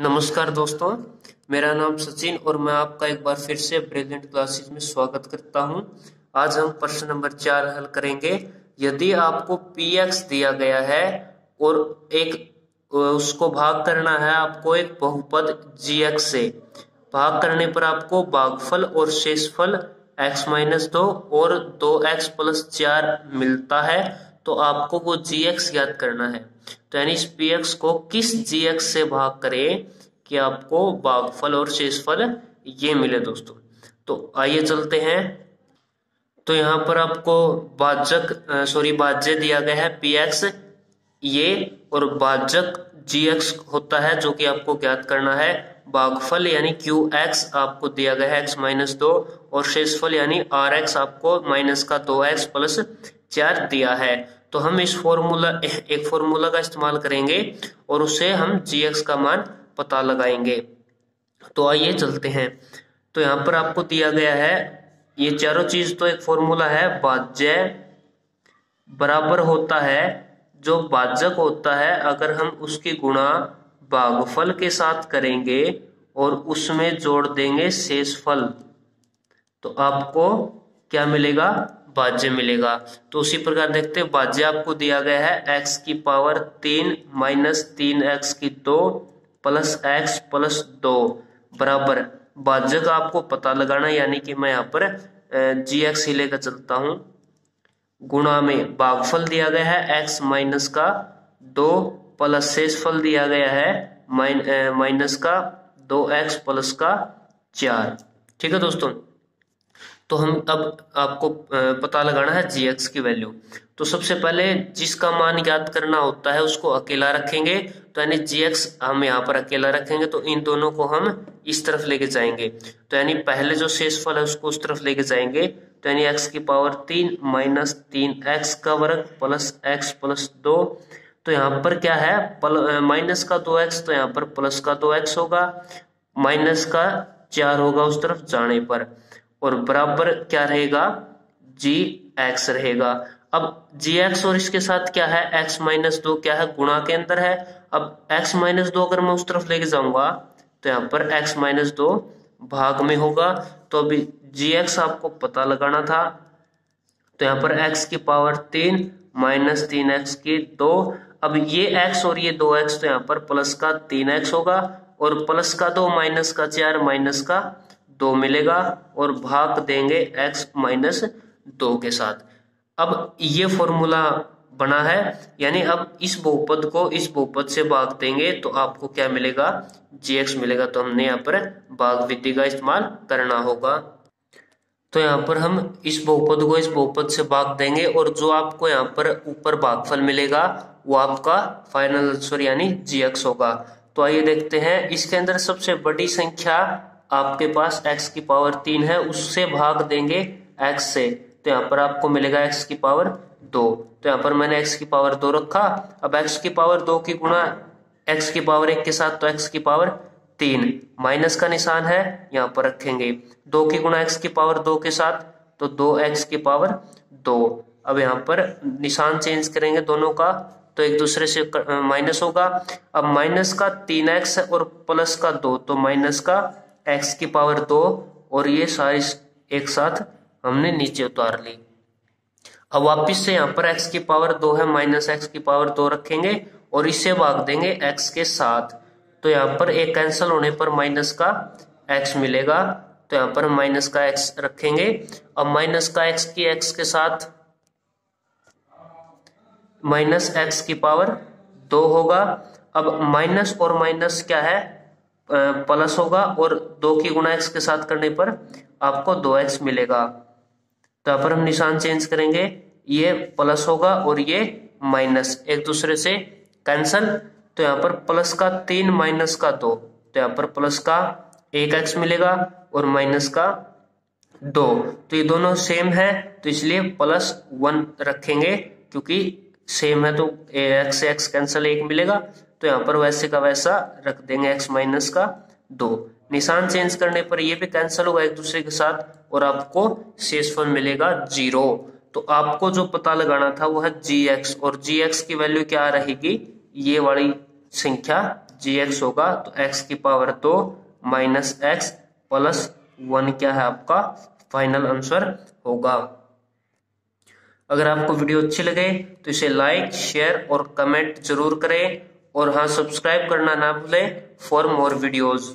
नमस्कार दोस्तों, मेरा नाम सचिन और मैं आपका एक बार फिर से ब्रिलियंट क्लासेस में स्वागत करता हूँ। आज हम प्रश्न नंबर चार हल करेंगे। यदि आपको पी एक्स दिया गया है और एक, उसको भाग करना है आपको एक बहुपद जी एक्स से, भाग करने पर आपको भागफल और शेषफल एक्स माइनस दो और दो एक्स प्लस चार मिलता है तो आपको वो जी एक्स याद करना है। तो यानी पी एक्स को किस जी एक्स से भाग करें कि आपको भागफल और शेषफल ये मिले दोस्तों? तो आइए चलते हैं। तो यहाँ पर आपको बाजक सॉरी भाज्य दिया गया है पी एक्स ये और बाजक जी एक्स होता है जो कि आपको ज्ञात करना है। भागफल यानी क्यू एक्स आपको दिया गया है एक्स माइनस दो और शेषफल यानी आर एक्स आपको माइनस का दो एक्स प्लस चार दिया है। तो हम इस फॉर्मूला एक फॉर्मूला का इस्तेमाल करेंगे और उससे हम जी एक्स का मान पता लगाएँगे। तो आइए चलते हैं। तो यहाँ पर आपको दिया गया है, ये चारों चीज़ तो एक फॉर्मूला है, बाज्य बराबर होता है, जो बाजक होता है, अगर हम उसकी गुणा भागफल के साथ करेंगे और उसमें जोड़ देंगे शेषफल तो आपको क्या मिलेगा? भाज्य मिलेगा। तो उसी प्रकार देखते हैं भाज्य आपको दिया गया है एक्स की पावर तीन माइनस तीन एक्स की दो प्लस एक्स प्लस दो। बराबर। भाज्य का आपको पता लगाना, यानी कि मैं यहाँ पर जी एक्स ही लेकर चलता हूँ। गुणा में भागफल दिया गया है एक्स माइनस का दो प्लस शेष फल दिया गया है माइनस का दो एक्स प्लस का चार। ठीक है दोस्तों? तो हम अब आपको पता लगाना है जी एक्स की वैल्यू तो सबसे पहले जिसका मान याद करना होता है उसको अकेला रखेंगे। तो यानी जी एक्स हम यहाँ पर अकेला रखेंगे तो इन दोनों को हम इस तरफ़ लेके जाएँगे। तो यानी पहले जो शेष फल है उसको उस तरफ़ लेके जाएँगे। तो यानी एक्स की पावर तीन माइनस तीन एक्स का वर्ग प्लस एक्स प्लस दो। तो यहाँ पर क्या है? माइनस का दो एक्स तो यहाँ पर प्लस का दो एक्स होगा। माइनस का चार होगा उस तरफ़ जाने पर। और बराबर क्या रहेगा? जी एक्स रहेगा। अब जी एक्स और इसके साथ क्या है? एक्स माइनस दो क्या है? गुणा के अंदर है। अब एक्स माइनस दो अगर मैं उस तरफ़ लेके जाऊँगा तो यहाँ पर एक्स माइनस दो भाग में होगा। तो अभी जी एक्स आपको पता लगाना था। तो यहाँ पर एक्स की पावर तीन माइनस तीन एक्स की दो। अब ये एक्स और ये दो एक्स तो यहाँ पर प्लस का तीन एक्स होगा। और प्लस का दो, माइनस का चार, माइनस का दो मिलेगा और भाग देंगे x माइनस दो के साथ। अब ये फॉर्मूला बना है, यानी अब इस बहुपद को इस बहुपद से भाग देंगे तो आपको क्या मिलेगा? जी एक्स मिलेगा। तो हमने यहाँ पर भाग विधि का इस्तेमाल करना होगा। तो यहाँ पर हम इस बहुपद को इस बहुपद से भाग देंगे और जो आपको यहाँ पर ऊपर भागफल मिलेगा, वो आपका फाइनल आंसर यानी जी होगा। तो आइए देखते हैं। इसके अंदर सबसे बड़ी संख्या आपके पास x की पावर तीन है, उससे भाग देंगे x से। तो यहाँ पर आपको मिलेगा x की पावर दो। तो यहाँ पर मैंने x की पावर दो रखा। अब x की पावर दो की गुणा x की पावर एक के साथ तो x की पावर तीन। माइनस का निशान है, यहाँ पर रखेंगे। दो की गुणा x की पावर दो के साथ तो दो एक्स की पावर दो। अब यहाँ पर निशान चेंज करेंगे दोनों का तो एक दूसरे से माइनस होगा। अब माइनस का तीन एक्स और प्लस का दो तो माइनस का एक्स की पावर दो और ये सारी एक साथ हमने नीचे उतार ली। अब वापिस से यहाँ पर एक्स की पावर दो है माइनस एक्स की पावर दो रखेंगे और इसे भाग देंगे एक्स के साथ। तो यहाँ पर एक कैंसिल होने पर माइनस का एक्स मिलेगा। तो यहाँ पर माइनस का एक्स रखेंगे। अब माइनस का एक्स की एक्स के साथ माइनस एक्स की पावर दो होगा। अब माइनस और माइनस क्या है? प्लस होगा और दो की गुणा एक्स के साथ करने पर आपको दो एक्स मिलेगा। तो यहाँ पर हम निशान चेंज करेंगे। ये प्लस होगा और ये माइनस एक दूसरे से कैंसल तो यहाँ पर प्लस का तीन माइनस का दो। तो यहाँ पर प्लस का एक एक्स मिलेगा और माइनस का दो। तो ये दोनों सेम है। तो इसलिए प्लस वन रखेंगे क्योंकि सेम है तो एक्स एक्स कैंसल एक मिलेगा। तो यहाँ पर वैसे का वैसा रख देंगे एक्स माइनस का दो। निशान चेंज करने पर ये भी कैंसिल होगा एक दूसरे के साथ और आपको शेषफल मिलेगा ज़ीरो तो आपको जो पता लगाना था वो है जी एक्स और जी एक्स की वैल्यू क्या रहेगी? ये वाली संख्या जी एक्स होगा तो एक्स की पावर दो माइनस एक्स प्लस वन क्या है आपका? फाइनल आंसर होगा। अगर आपको वीडियो अच्छी लगे तो इसे लाइक शेयर और कमेंट ज़रूर करें। और हाँ सब्सक्राइब करना ना भूलें फॉर मोर वीडियोज़